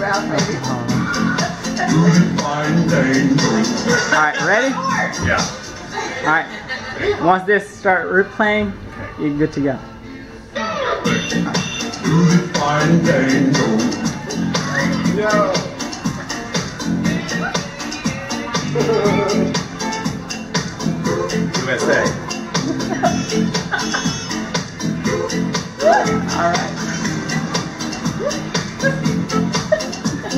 around, baby. Alright, ready? Yeah. Alright. Once this start replaying, you're good to go. USA.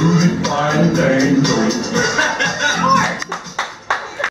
Yeah, move. Find angels.